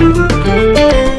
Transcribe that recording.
Música